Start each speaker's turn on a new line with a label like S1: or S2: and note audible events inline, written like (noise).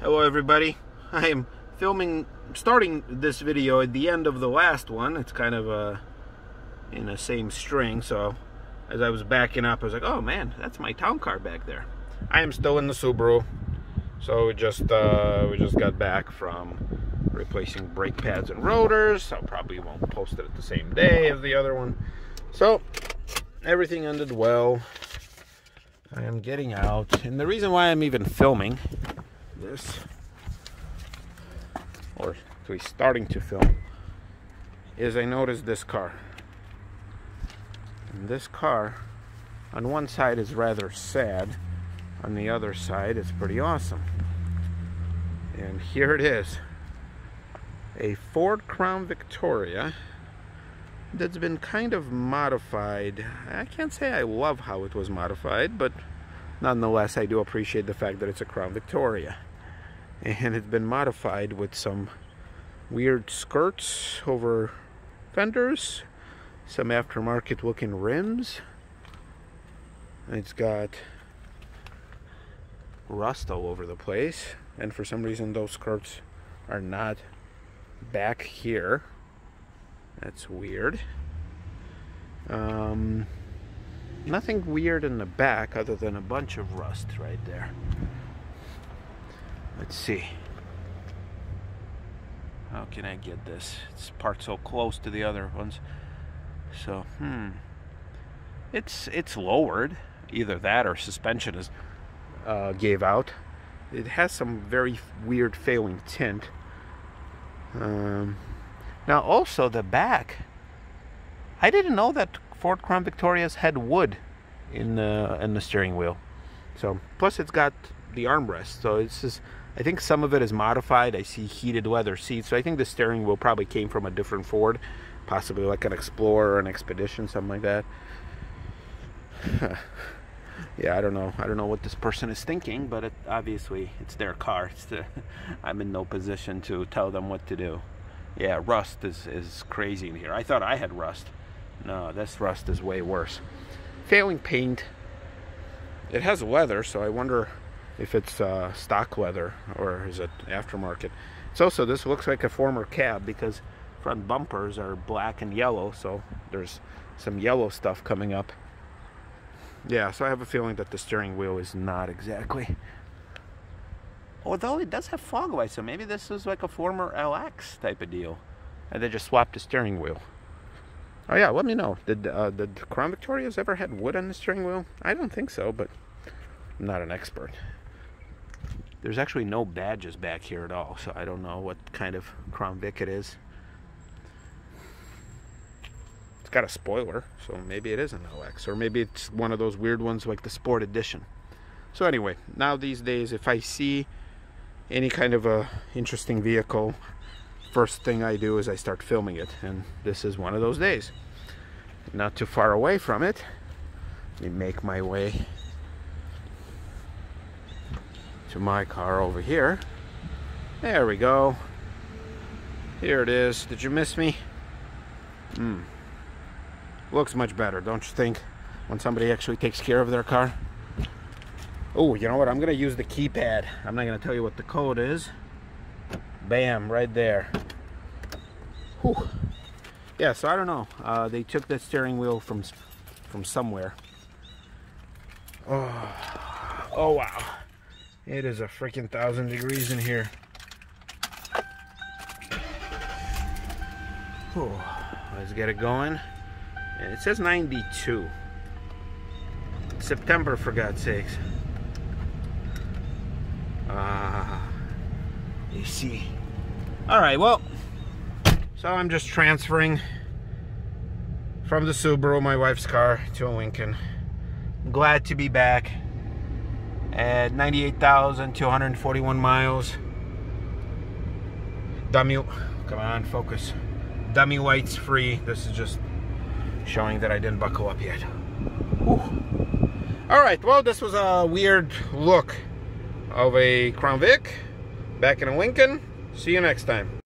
S1: Hello everybody. I am filming, starting this video at the end of the last one. It's kind of uh, in the same string, so as I was backing up, I was like, oh man, that's my town car back there. I am still in the Subaru, so we just, uh, we just got back from replacing brake pads and rotors. I probably won't post it at the same day as the other one. So, everything ended well. I am getting out, and the reason why I'm even filming this, or at least starting to film, is I noticed this car. And this car, on one side, is rather sad. On the other side, it's pretty awesome. And here it is a Ford Crown Victoria that's been kind of modified. I can't say I love how it was modified, but nonetheless, I do appreciate the fact that it's a Crown Victoria and it's been modified with some weird skirts over fenders some aftermarket looking rims. It's got rust all over the place. And for some reason those skirts are not back here. That's weird. Um, nothing weird in the back other than a bunch of rust right there Let's see. How can I get this? It's part so close to the other ones. So, hmm. It's it's lowered. Either that or suspension is uh, gave out. It has some very weird failing tint. Um, now also the back. I didn't know that Ford Crown Victorias had wood in the in the steering wheel. So plus it's got the armrest. So it's just I think some of it is modified. I see heated leather seats. So I think the steering wheel probably came from a different Ford, possibly like an Explorer or an Expedition, something like that. (sighs) yeah, I don't know. I don't know what this person is thinking, but it, obviously it's their car. It's the, (laughs) I'm in no position to tell them what to do. Yeah, rust is, is crazy in here. I thought I had rust. No, this rust is way worse. Failing paint. It has leather, so I wonder if it's uh, stock leather or is it aftermarket. It's also, this looks like a former cab because front bumpers are black and yellow, so there's some yellow stuff coming up. Yeah, so I have a feeling that the steering wheel is not exactly. (laughs) Although it does have fog lights, so maybe this is like a former LX type of deal. And they just swapped the steering wheel. Oh yeah, let me know. Did uh, did Crown Victorias ever had wood on the steering wheel? I don't think so, but I'm not an expert. There's actually no badges back here at all, so I don't know what kind of Crown Vic it is. It's got a spoiler, so maybe it is an LX, or maybe it's one of those weird ones like the Sport Edition. So anyway, now these days, if I see any kind of a interesting vehicle, first thing I do is I start filming it, and this is one of those days. Not too far away from it. Let me make my way to my car over here. There we go. Here it is. Did you miss me? Hmm. Looks much better, don't you think? When somebody actually takes care of their car. Oh, you know what? I'm going to use the keypad. I'm not going to tell you what the code is. Bam, right there. Whew. Yeah, so I don't know. Uh, they took the steering wheel from from somewhere. Oh, oh wow. It is a freaking thousand degrees in here. Whew. Let's get it going. And it says 92. September, for God's sakes. Ah, uh, you see. All right, well, so I'm just transferring from the Subaru, my wife's car, to a Lincoln. Glad to be back at 98,241 miles. Dummy, come on, focus. Dummy lights free. This is just showing that I didn't buckle up yet. Whew. All right, well, this was a weird look of a Crown Vic back in a Lincoln. See you next time.